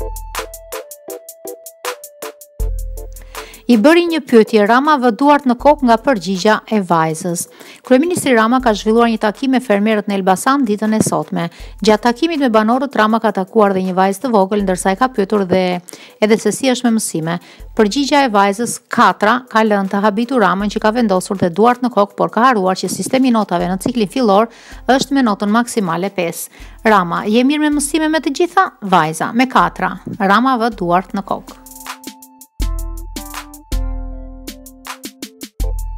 Thank you i bëri një pyetje Rama vë duart në kokë nga përgjigja e vajzës. Kryeministri Rama ka zhvilluar një takim me fermerët në Elbasan ditën e sotme. Gjatë takimit me banorët Rama ka takuar dhe një vajzë të vogël ndërsa i ka pyetur dhe edhe se si është me mësime. Përgjigja e vajzës katra ka lënë të habitur Ramën që ka vendosur të duart në kokë por ka haruar që sistemi notave në ciklin fillor është me notën maksimale 5. Rama, je mirë me mësime me të gjitha? Vajza, me katra. Rama vë duart në kokë.